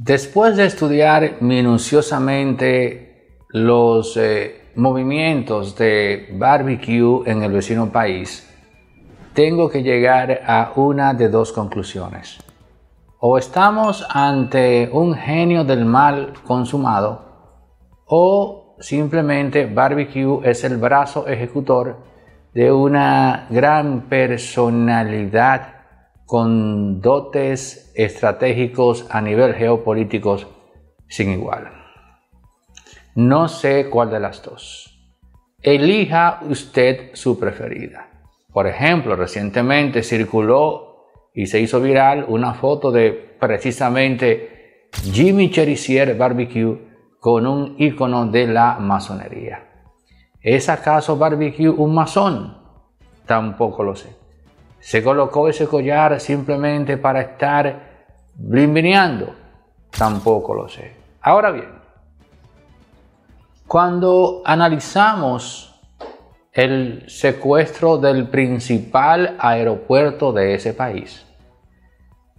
Después de estudiar minuciosamente los eh, movimientos de barbecue en el vecino país, tengo que llegar a una de dos conclusiones. O estamos ante un genio del mal consumado, o simplemente barbecue es el brazo ejecutor de una gran personalidad con dotes estratégicos a nivel geopolítico sin igual. No sé cuál de las dos. Elija usted su preferida. Por ejemplo, recientemente circuló y se hizo viral una foto de precisamente Jimmy Cherisier Barbecue con un icono de la masonería. ¿Es acaso Barbecue un masón? Tampoco lo sé. Se colocó ese collar simplemente para estar blimbineando. Tampoco lo sé. Ahora bien, cuando analizamos el secuestro del principal aeropuerto de ese país,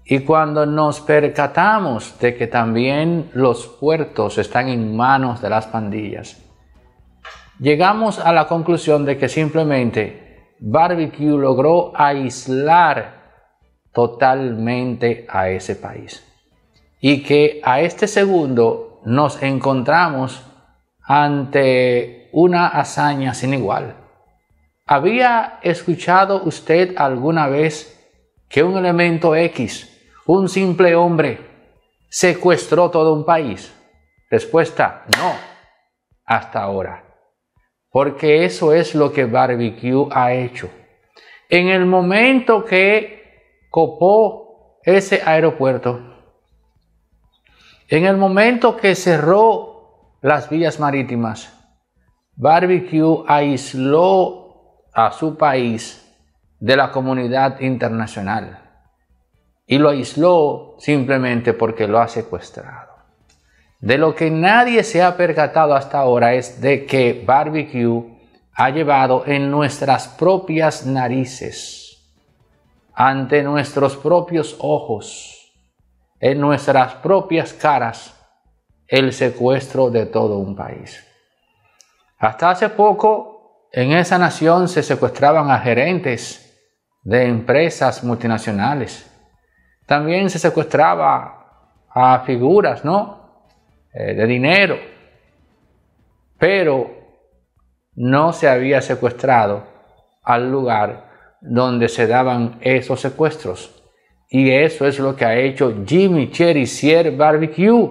y cuando nos percatamos de que también los puertos están en manos de las pandillas, llegamos a la conclusión de que simplemente Barbecue logró aislar totalmente a ese país. Y que a este segundo nos encontramos ante una hazaña sin igual. ¿Había escuchado usted alguna vez que un elemento X, un simple hombre, secuestró todo un país? Respuesta, no, hasta ahora porque eso es lo que Barbecue ha hecho. En el momento que copó ese aeropuerto, en el momento que cerró las vías marítimas, Barbecue aisló a su país de la comunidad internacional y lo aisló simplemente porque lo ha secuestrado. De lo que nadie se ha percatado hasta ahora es de que barbecue ha llevado en nuestras propias narices, ante nuestros propios ojos, en nuestras propias caras, el secuestro de todo un país. Hasta hace poco, en esa nación se secuestraban a gerentes de empresas multinacionales. También se secuestraba a figuras, ¿no? Eh, de dinero, pero no se había secuestrado al lugar donde se daban esos secuestros. Y eso es lo que ha hecho Jimmy Cherisier Barbecue.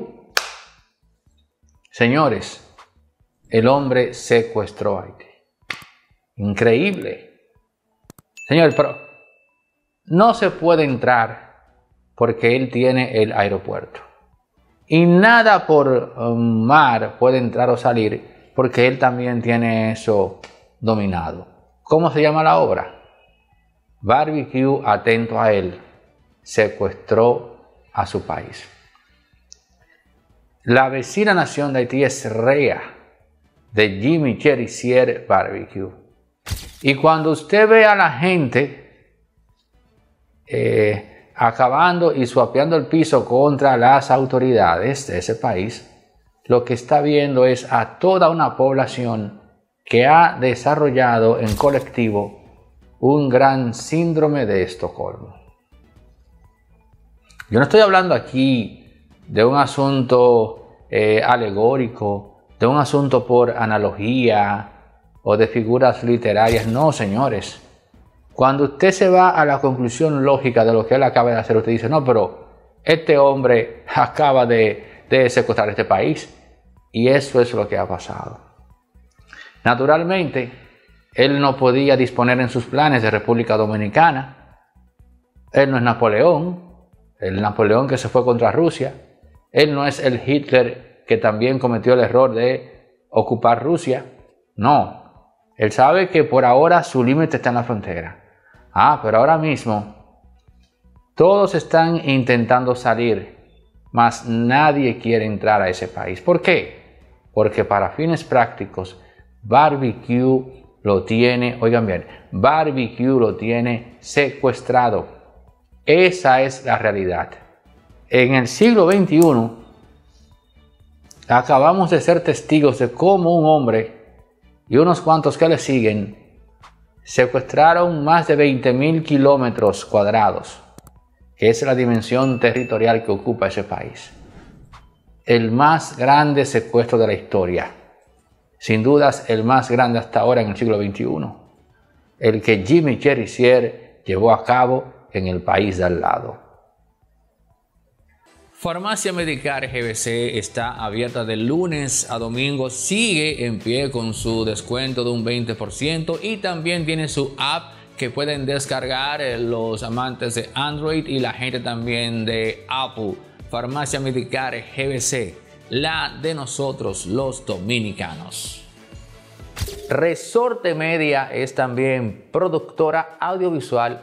Señores, el hombre secuestró a Haití. Increíble. Señor, pero no se puede entrar porque él tiene el aeropuerto y nada por um, mar puede entrar o salir porque él también tiene eso dominado. ¿Cómo se llama la obra? Barbecue, atento a él, secuestró a su país. La vecina nación de Haití es Rea, de Jimmy Cherisier Barbecue. Y cuando usted ve a la gente eh, acabando y suapeando el piso contra las autoridades de ese país, lo que está viendo es a toda una población que ha desarrollado en colectivo un gran síndrome de Estocolmo. Yo no estoy hablando aquí de un asunto eh, alegórico, de un asunto por analogía o de figuras literarias, no, señores. Cuando usted se va a la conclusión lógica de lo que él acaba de hacer, usted dice, no, pero este hombre acaba de, secuestrar este país. Y eso es lo que ha pasado. Naturalmente, él no podía disponer en sus planes de República Dominicana. Él no es Napoleón, el Napoleón que se fue contra Rusia. Él no es el Hitler que también cometió el error de ocupar Rusia. No, él sabe que por ahora su límite está en la frontera. Ah, pero ahora mismo todos están intentando salir, mas nadie quiere entrar a ese país. ¿Por qué? Porque para fines prácticos, barbecue lo tiene, oigan bien, barbecue lo tiene secuestrado. Esa es la realidad. en el siglo XXI acabamos de ser testigos de cómo un hombre y unos cuantos que le siguen secuestraron más de 20.000 kilómetros cuadrados, que es la dimensión territorial que ocupa ese país. El más grande secuestro de la historia. Sin dudas, el más grande hasta ahora en el siglo XXI. El que Jimmy Cherizier llevó a cabo en el país de al lado. Farmacia Medicar GBC está abierta de lunes a domingo, sigue en pie con su descuento de un 20% y también tiene su app que pueden descargar eh, los amantes de Android y la gente también de Apple. Farmacia Medicar GBC, la de nosotros los dominicanos. Resorte Media es también productora audiovisual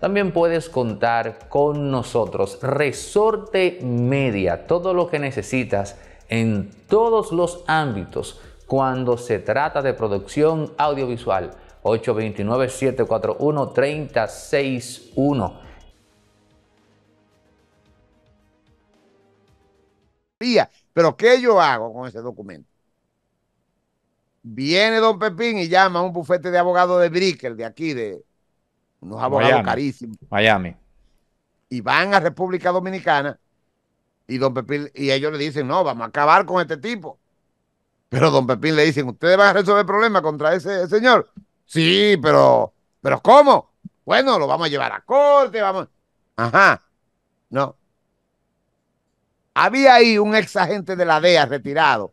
también puedes contar con nosotros. Resorte Media, todo lo que necesitas en todos los ámbitos cuando se trata de producción audiovisual. 829-741-3061. Pero ¿qué yo hago con ese documento? Viene don Pepín y llama a un bufete de abogados de Brickell, de aquí, de, unos abogados carísimos. Miami. Y van a República Dominicana y don Pepín, y ellos le dicen, no, vamos a acabar con este tipo. Pero don Pepín le dicen, ¿ustedes van a resolver el problema contra ese señor? Sí, pero, pero ¿cómo? Bueno, lo vamos a llevar a corte, vamos. Ajá. No. Había ahí un ex agente de la DEA retirado,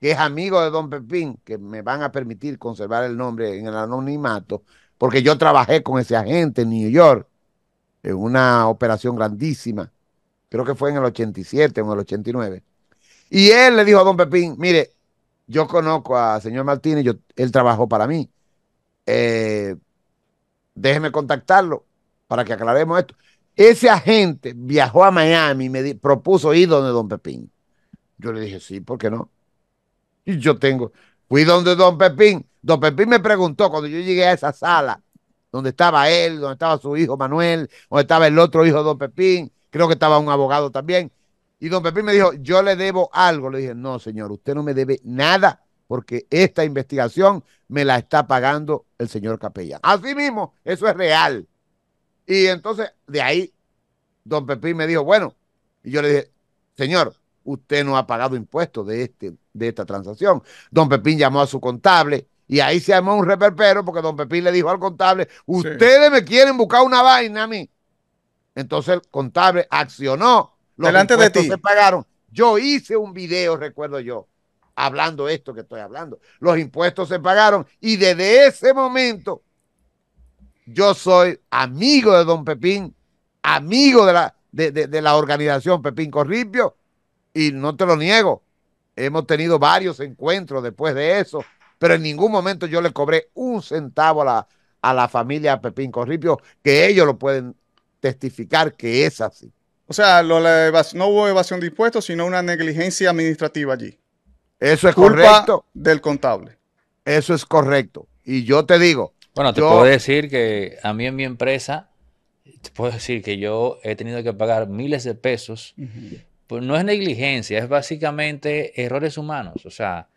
que es amigo de don Pepín, que me van a permitir conservar el nombre en el anonimato, porque yo trabajé con ese agente en New York, en una operación grandísima, creo que fue en el 87 o en el 89. Y él le dijo a don Pepín, mire, yo conozco al señor Martínez, yo, él trabajó para mí. Eh, déjeme contactarlo para que aclaremos esto. Ese agente viajó a Miami y me propuso ir donde don Pepín. Yo le dije, sí, ¿por qué no? Y yo tengo, fui donde don Pepín Don Pepín me preguntó cuando yo llegué a esa sala, donde estaba él, donde estaba su hijo Manuel, donde estaba el otro hijo de Don Pepín, creo que estaba un abogado también. Y don Pepín me dijo, yo le debo algo. Le dije, no, señor, usted no me debe nada porque esta investigación me la está pagando el señor capellán. Así mismo, eso es real. Y entonces, de ahí, don Pepín me dijo, bueno, y yo le dije, señor, usted no ha pagado impuestos de, este, de esta transacción. Don Pepín llamó a su contable y ahí se armó un reperpero porque don Pepín le dijo al contable, ustedes me quieren buscar una vaina a mí. Entonces el contable accionó. Los Delante de ti. se pagaron. Yo hice un video, recuerdo yo, hablando esto que estoy hablando. Los impuestos se pagaron y desde ese momento yo soy amigo de don Pepín, amigo de la, de, de la organización Pepín Corripio y no te lo niego. Hemos tenido varios encuentros después de eso pero en ningún momento yo le cobré un centavo a la, a la familia Pepín Corripio, que ellos lo pueden testificar que es así. O sea, no hubo evasión de impuestos, sino una negligencia administrativa allí. Eso es correcto. Del contable. Eso es correcto. Y yo te digo. Bueno, te puedo decir que a mí en mi empresa, te puedo decir que yo he tenido que pagar miles de pesos. Pues no es negligencia, es básicamente errores humanos. O sea,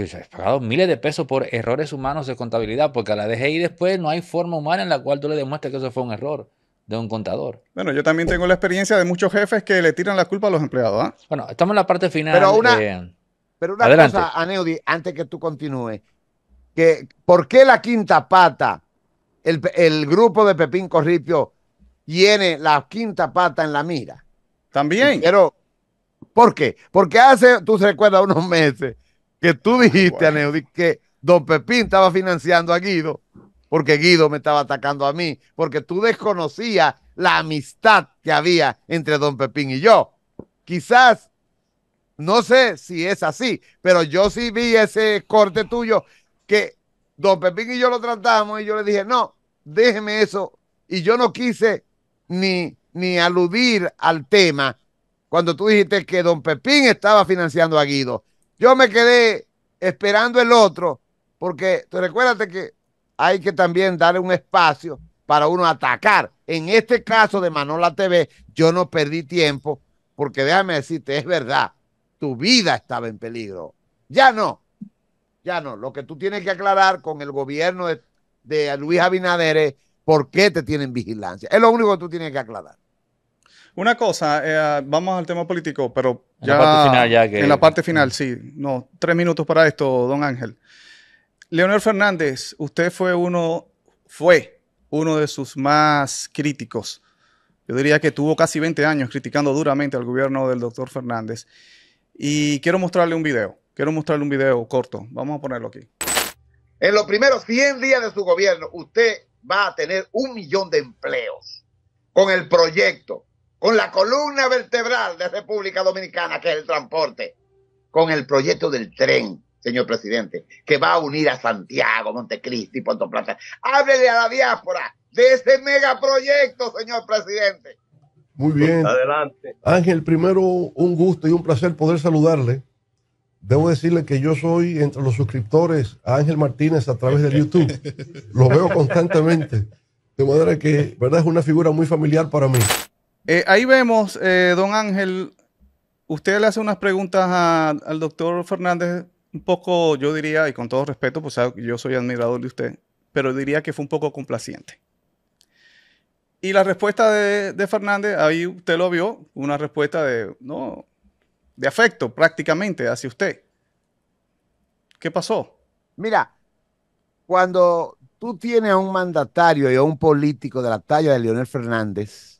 he pagado miles de pesos por errores humanos de contabilidad, porque a la DGI después no hay forma humana en la cual tú le demuestres que eso fue un error de un contador. Bueno, yo también tengo la experiencia de muchos jefes que le tiran la culpa a los empleados. ¿ah? Bueno, estamos en la parte final. Pero una, pero una cosa, Aneudi, antes que tú continúes, que ¿por qué la quinta pata el, el grupo de Pepín Corripio tiene la quinta pata en la mira. También. Pero, ¿por qué? Porque hace, tú recuerdas unos meses que tú dijiste. Aneudi, que Don Pepín estaba financiando a Guido, porque Guido me estaba atacando a mí, porque tú desconocías la amistad que había entre Don Pepín y yo. Quizás, no sé si es así, pero yo sí vi ese corte tuyo que Don Pepín y yo lo tratamos y yo le dije, no, déjeme eso. Y yo no quise ni, ni aludir al tema cuando tú dijiste que Don Pepín estaba financiando a Guido. Yo me quedé esperando el otro, porque recuérdate que hay que también darle un espacio para uno atacar. En este caso de Manola TV, yo no perdí tiempo, porque déjame decirte, es verdad, tu vida estaba en peligro. Ya no, ya no. Lo que tú tienes que aclarar con el gobierno de, de Luis Abinader es por qué te tienen vigilancia. Es lo único que tú tienes que aclarar. Una cosa, eh, vamos al tema político, pero En ya, la parte final ya que- En la parte final, sí. No, tres minutos para esto, don Ángel. Leonel Fernández, usted fue uno, fue uno de sus más críticos. Yo diría que tuvo casi 20 años criticando duramente al gobierno del doctor Fernández. Y quiero mostrarle un video. Quiero mostrarle un video corto. Vamos a ponerlo aquí. En los primeros 100 días de su gobierno, usted va a tener un millón de empleos con el proyecto, con la columna vertebral de República Dominicana, que es el transporte, con el proyecto del tren, señor presidente, que va a unir a Santiago, Montecristi, Puerto Plata. Háblele a la diáspora de ese megaproyecto, señor presidente. Muy bien. Adelante. Ángel, primero un gusto y un placer poder saludarle. Debo decirle que yo soy entre los suscriptores a Ángel Martínez a través de YouTube. Lo veo constantemente. De manera que, verdad, es una figura muy familiar para mí. Eh, ahí vemos, eh, don Ángel, usted le hace unas preguntas al doctor Fernández, un poco, yo diría, y con todo respeto, pues yo soy admirador de usted, pero diría que fue un poco complaciente. Y la respuesta de, de Fernández, ahí usted lo vio, una respuesta de, no, de afecto prácticamente hacia usted. ¿Qué pasó? Mira, cuando tú tienes a un mandatario y a un político de la talla de Leonel Fernández,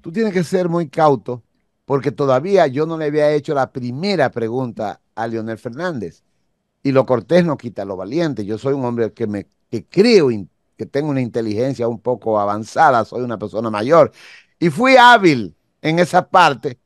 tú tienes que ser muy cauto porque todavía yo no le había hecho la primera pregunta a Leonel Fernández. Y lo cortés no quita lo valiente. Yo soy un hombre que me que creo que tengo una inteligencia un poco avanzada, soy una persona mayor y fui hábil en esa parte.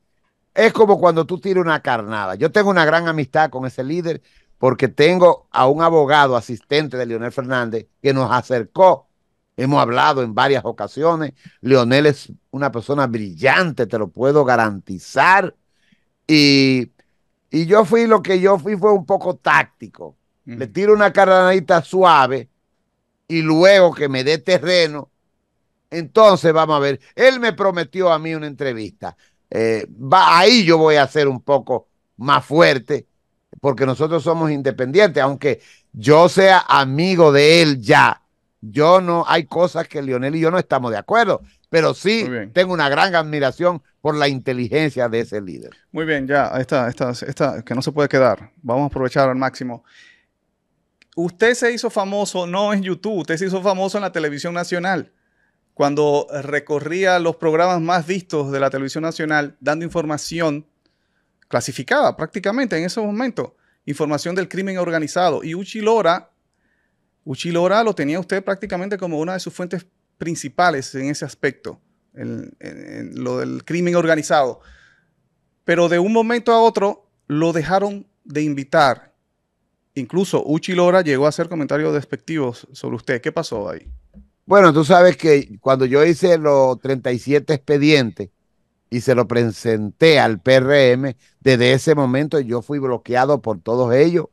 Es como cuando tú tiras una carnada. Yo tengo una gran amistad con ese líder porque tengo a un abogado asistente de Leonel Fernández que nos acercó. Hemos hablado en varias ocasiones. Leonel es una persona brillante, te lo puedo garantizar. Y, y yo fui, lo que yo fui fue un poco táctico. Le tiro una carnadita suave y luego que me dé terreno, entonces vamos a ver. Él me prometió a mí una entrevista. Eh, va, ahí yo voy a ser un poco más fuerte porque nosotros somos independientes, aunque yo sea amigo de él ya. Yo no, hay cosas que Lionel y yo no estamos de acuerdo, pero sí tengo una gran admiración por la inteligencia de ese líder. Muy bien, ya, esta, esta, esta, que no se puede quedar. Vamos a aprovechar al máximo. Usted se hizo famoso no en YouTube, usted se hizo famoso en la televisión nacional, cuando recorría los programas más vistos de la televisión nacional, dando información clasificada prácticamente en ese momento, información del crimen organizado. Y Uchi Lora, Uchi Lora lo tenía usted prácticamente como una de sus fuentes principales en ese aspecto, en- lo del crimen organizado pero de un momento a otro lo dejaron de invitar. Incluso Uchi Lora llegó a hacer comentarios despectivos sobre usted. ¿Qué pasó ahí? Bueno, tú sabes que cuando yo hice los 37 expedientes y se lo presenté al PRM, desde ese momento yo fui bloqueado por todos ellos.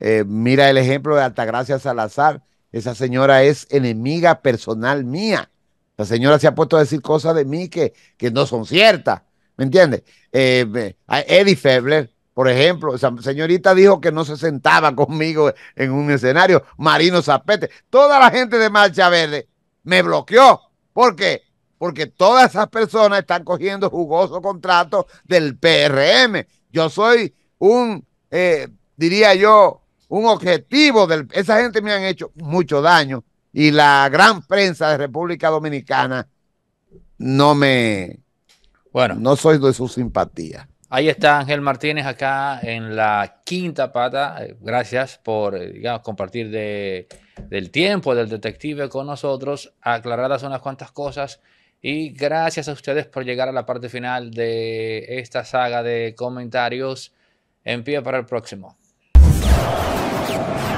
Eh, mira el ejemplo de Altagracia Salazar. Esa señora es enemiga personal mía. La señora se ha puesto a decir cosas de mí que, que no son ciertas. ¿Me entiendes? Eh, Eddie Febler, por ejemplo, esa señorita dijo que no se sentaba conmigo en un escenario. Marino Zapete, toda la gente de Marcha Verde me bloqueó. ¿Por qué? Porque todas esas personas están cogiendo jugosos contratos del PRM. Yo soy un, eh, diría yo, un objetivo del... Esa gente me han hecho mucho daño y la gran prensa de República Dominicana no me, Bueno, no soy de su simpatía. ahí está Ángel Martínez acá en la quinta pata. Eh, Gracias por, eh, digamos, compartir de, del tiempo del detective con nosotros, aclaradas unas cuantas cosas. Y gracias a ustedes por llegar a la parte final de esta saga de comentarios. En pie para el próximo. you